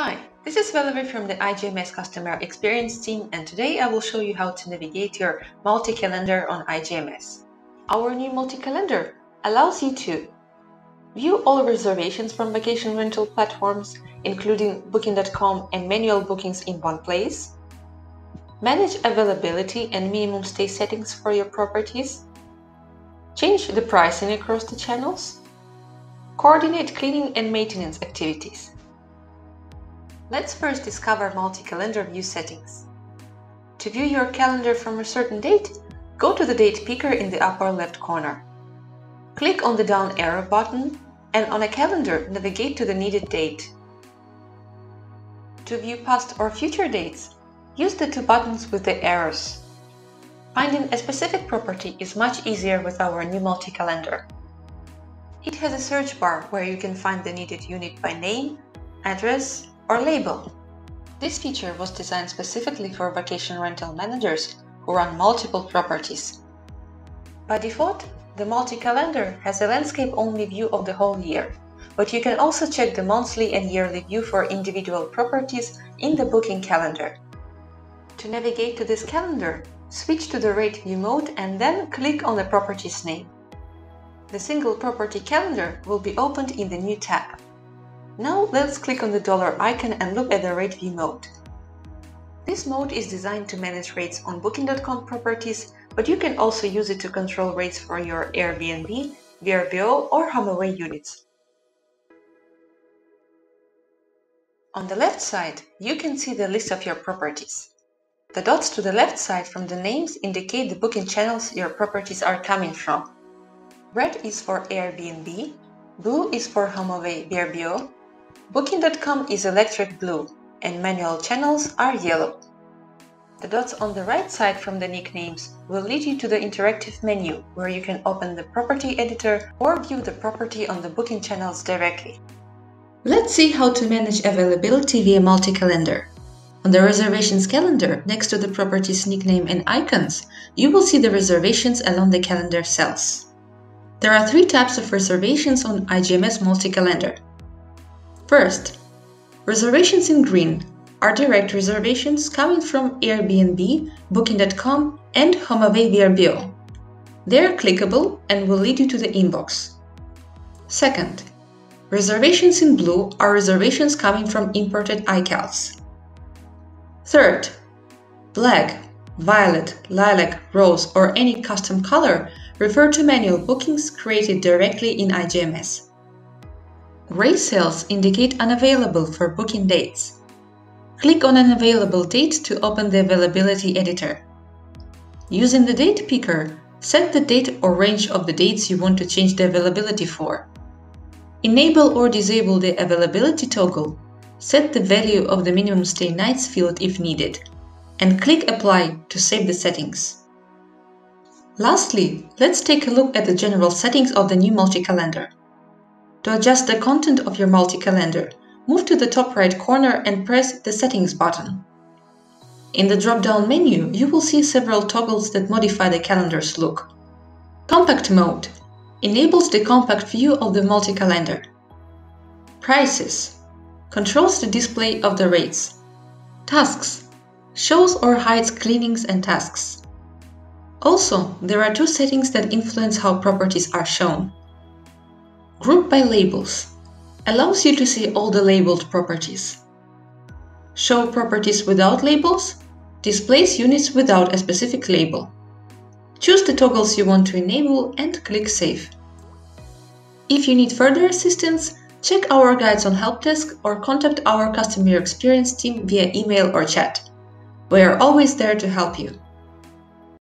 Hi, this is Valerie from the IGMS Customer Experience team and today I will show you how to navigate your multi-calendar on IGMS. Our new multi-calendar allows you to view all reservations from vacation rental platforms, including Booking.com and manual bookings in one place, manage availability and minimum stay settings for your properties, change the pricing across the channels, coordinate cleaning and maintenance activities. Let's first discover multi-calendar view settings. To view your calendar from a certain date, go to the date picker in the upper left corner. Click on the down arrow button and on a calendar navigate to the needed date. To view past or future dates, use the two buttons with the arrows. Finding a specific property is much easier with our new multi-calendar. It has a search bar where you can find the needed unit by name, address, or label. This feature was designed specifically for vacation rental managers who run multiple properties. By default, the multi-calendar has a landscape-only view of the whole year, but you can also check the monthly and yearly view for individual properties in the booking calendar. To navigate to this calendar, switch to the Rate View mode and then click on the property's name. The single property calendar will be opened in the new tab. Now let's click on the dollar icon and look at the rate view mode. This mode is designed to manage rates on Booking.com properties, but you can also use it to control rates for your Airbnb, VRBO or HomeAway units. On the left side, you can see the list of your properties. The dots to the left side from the names indicate the booking channels your properties are coming from. Red is for Airbnb, blue is for HomeAway VRBO, Booking.com is electric blue and manual channels are yellow. The dots on the right side from the nicknames will lead you to the interactive menu where you can open the property editor or view the property on the booking channels directly. Let's see how to manage availability via multi-calendar. On the reservations calendar, next to the property's nickname and icons, you will see the reservations along the calendar cells. There are three types of reservations on IGMS multi-calendar. First, reservations in green are direct reservations coming from Airbnb, Booking.com, and HomeAway VRBO. They are clickable and will lead you to the inbox. Second, reservations in blue are reservations coming from imported iCals. Third, black, violet, lilac, rose, or any custom color refer to manual bookings created directly in IGMS. Gray cells indicate unavailable for booking dates. Click on an available date to open the availability editor. Using the date picker, set the date or range of the dates you want to change the availability for. Enable or disable the availability toggle, set the value of the minimum stay nights field if needed, and click Apply to save the settings. Lastly, let's take a look at the general settings of the new multi-calendar. To adjust the content of your multi-calendar, move to the top right corner and press the Settings button. In the drop-down menu, you will see several toggles that modify the calendar's look. Compact Mode enables the compact view of the multi-calendar. Prices controls the display of the rates. Tasks shows or hides cleanings and tasks. Also, there are two settings that influence how properties are shown. Group by labels allows you to see all the labeled properties. Show properties without labels displays units without a specific label. Choose the toggles you want to enable and click Save. If you need further assistance, check our guides on Help Desk or contact our customer experience team via email or chat. We are always there to help you.